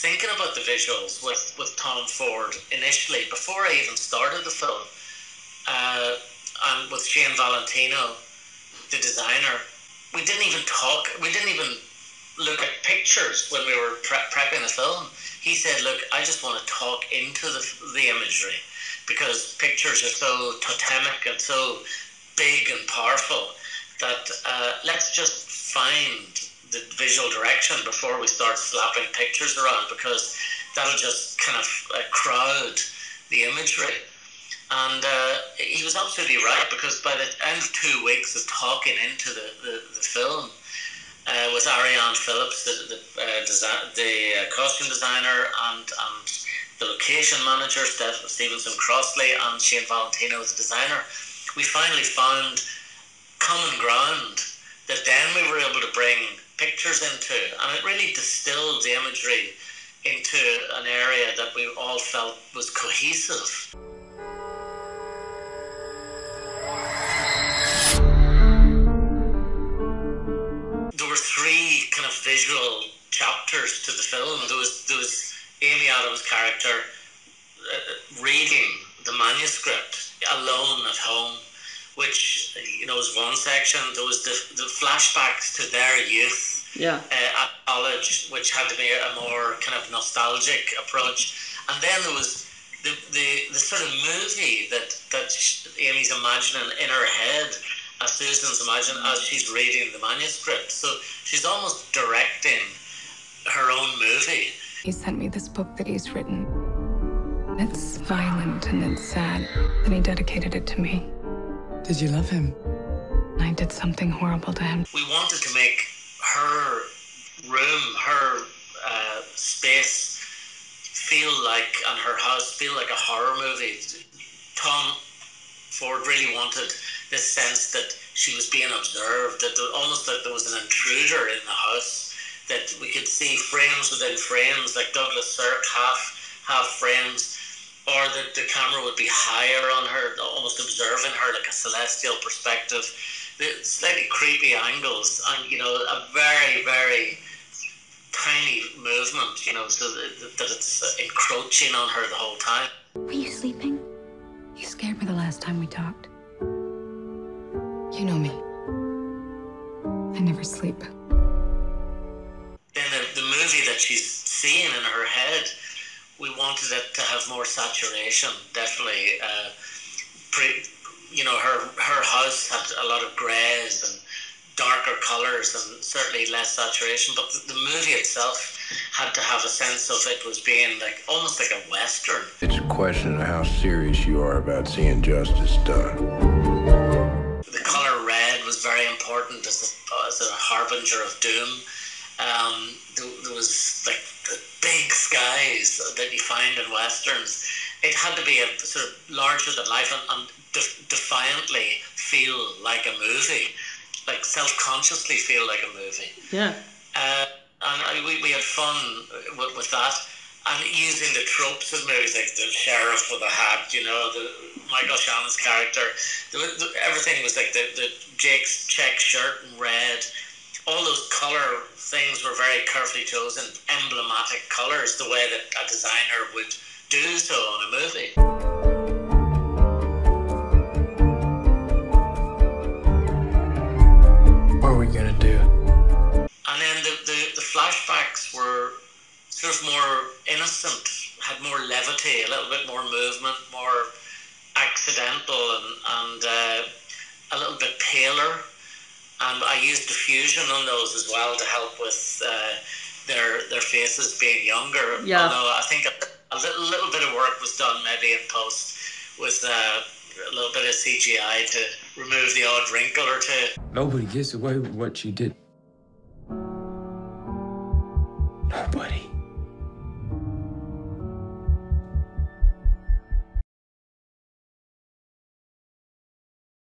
thinking about the visuals with, with Tom Ford initially, before I even started the film, uh, and with Shane Valentino, the designer, we didn't even talk, we didn't even look at pictures when we were pre- prepping the film. He said, Look, I just want to talk into the, the imagery because pictures are so totemic and so big and powerful that uh, let's just find the visual direction before we start slapping pictures around because that'll just kind of uh, crowd the imagery. And uh, he was absolutely right because by the end of two weeks of talking into the, the, the film uh, with Arianne Phillips, the, the, uh, design, the uh, costume designer, and, and the location manager, Stevenson Crossley, and Shane Valentino, the designer, we finally found common ground that then we were able to bring pictures into, and it really distilled the imagery into an area that we all felt was cohesive. There were three kind of visual chapters to the film. There was there was Amy Adams' character uh, reading the manuscript alone at home which you know was one section. There was the, the flashbacks to their youth yeah. uh, at college, which had to be a more kind of nostalgic approach. And then there was the, the, the sort of movie that, that Amy's imagining in her head as Susan's imagining as she's reading the manuscript. So she's almost directing her own movie. He sent me this book that he's written. It's violent and it's sad, and he dedicated it to me. Did you love him? I did something horrible to him. We wanted to make her room, her uh, space, feel like, and her house feel like a horror movie. Tom Ford really wanted this sense that she was being observed, that there, almost like there was an intruder in the house, that we could see frames within frames, like Douglas Sirk half half frames or that the camera would be higher on her, almost observing her like a celestial perspective. The slightly creepy angles, and you know, a very, very tiny movement, you know, so that, that it's encroaching on her the whole time. Were you sleeping? You scared me the last time we talked. You know me. I never sleep. Then the, the movie that she's seeing in her head we wanted it to have more saturation. Definitely, uh, pre, you know, her her house had a lot of greys and darker colours and certainly less saturation. But the, the, movie itself had to have a sense of it was being like almost like a western. It's a question of how serious you are about seeing justice done. The colour red was very important as a, as a harbinger of doom. Um, there, there was like the big skies that you find in westerns. It had to be a sort of larger than life and, and def- defiantly feel like a movie, like self consciously feel like a movie. Yeah. Uh, and I, we, we had fun with, with that. And using the tropes of movies, like the sheriff with a hat, you know, the Michael Shannon's character, the, the, everything was like the, the Jake's check shirt in red all those color things were very carefully chosen, emblematic colors, the way that a designer would do so on a movie. What are we gonna do? And then the, the, the flashbacks were sort of more innocent, had more levity, a little bit more movement, more accidental, and, and uh, a little bit paler and I used diffusion on those as well to help with uh, their their faces being younger. Yeah. Although I think a, a little, little bit of work was done maybe in post with uh, a little bit of CGI to remove the odd wrinkle or two. Nobody gets away what you did. Nobody.